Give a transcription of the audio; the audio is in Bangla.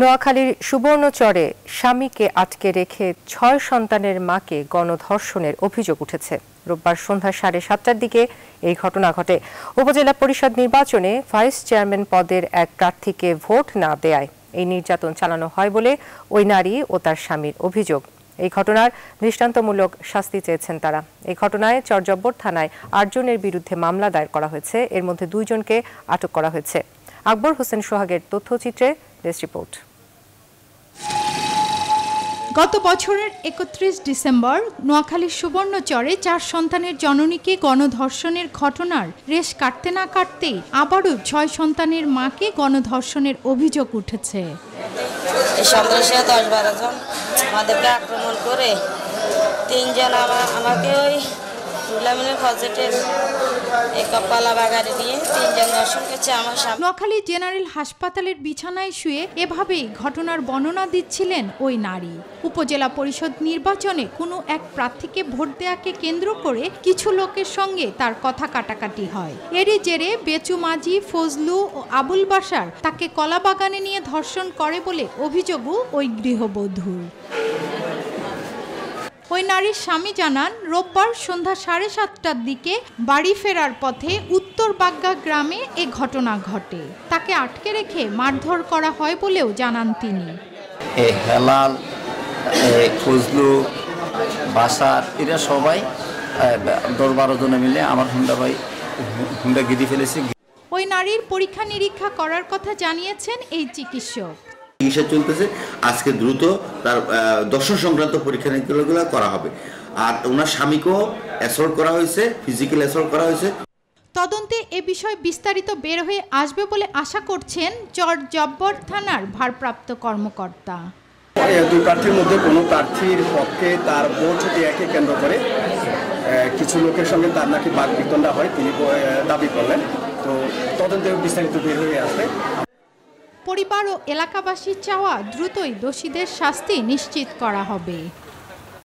নোয়াখালীর সুবর্ণচরে স্বামীকে আটকে রেখে ছয় সন্তানের মাকে গণধর্ষণের অভিযোগ উঠেছে। রোববার সন্ধ্যা সাড়ে সাতটার দিকে এই ঘটনা ঘটে। উপজেলা পরিষদ নির্বাচনে ভাইস চেয়ারম্যান পদের এক প্রার্থীকে ভোট না দেয়ায় এই নির্যাতন চালানো হয় বলে ওই নারী ও তার স্বামীর অভিযোগ। এই ঘটনার দৃষ্টান্তমূলক শাস্তি চেয়েছেন তারা। এই ঘটনায় চরজব্বর থানায় আটজনের বিরুদ্ধে মামলা দায়ের করা হয়েছে। এর মধ্যে দুইজনকে আটক করা হয়েছে। আকবর হোসেন সোহাগের তথ্যচিত্রে ডেস্ক রিপোর্ট গত বছরের একত্রিশ ডিসেম্বর নোয়াখালীর সুবর্ণচরে চার সন্তানের জননীকে গণধর্ষণের ঘটনার রেশ কাটতে না কাটতেই আবারও ছয় সন্তানের মাকে গণধর্ষণের অভিযোগ উঠেছে। সন্ত্রাসীরা দশ বারো জন আমাদেরকে আক্রমণ করে তিনজন আমা- আমাকে ওই নোয়াখালী জেনারেল হাসপাতালের বিছানায় শুয়ে এভাবেই ঘটনার বর্ণনা দিচ্ছিলেন ওই নারী। উপজেলা পরিষদ নির্বাচনে কোনো এক প্রার্থীকে ভোট দেয়াকে কেন্দ্র করে কিছু লোকের সঙ্গে তার কথা কাটাকাটি হয়। এরই জেরে বেচু মাঝি, ফজলু ও আবুল বাসার তাকে কলাবাগানে নিয়ে ধর্ষণ করে বলে অভিযোগও ওই গৃহবধূর। ওই নারীর স্বামী জানান রোববার সন্ধ্যা সাড়ে সাতটার দিকে বাড়ি ফেরার পথে উত্তর বাগ্গা গ্রামে এ ঘটনা ঘটে। তাকে আটকে রেখে মারধর করা হয় বলেও জানান তিনি। হেলাল এ ফজলু বাসার এরা সবাই দশ বারো জনে মিলে আমার হুন্ডা ভাই হুন্ডা গিরি ফেলেছে। ওই নারীর পরীক্ষা নিরীক্ষা করার কথা জানিয়েছেন এই চিকিৎসক। চিকিৎসা চলতেছে আজকে দ্রুত তার দর্শন সংক্রান্ত পরীক্ষা নিরীক্ষাগুলো করা হবে। আর ওনার স্বামীকেও অ্যাসল্ট করা হয়েছে ফিজিক্যাল অ্যাসল্ট করা হয়েছে। তদন্তে এ বিষয়ে বিস্তারিত বের হয়ে আসবে বলে আশা করছেন চর জব্বর থানার ভারপ্রাপ্ত কর্মকর্তা। দুই প্রার্থীর মধ্যে কোনো প্রার্থীর পক্ষে তার ভোট দেওয়াকে কেন্দ্র করে কিছু লোকের সঙ্গে তার নাকি বাক বিতণ্ডা হয় তিনি দাবি করলেন। তো তদন্তে বিস্তারিত বের হয়ে আসবে। পরিবার ও এলাকাবাসীর চাওয়া দ্রুতই দোষীদের শাস্তি নিশ্চিত করা হবে।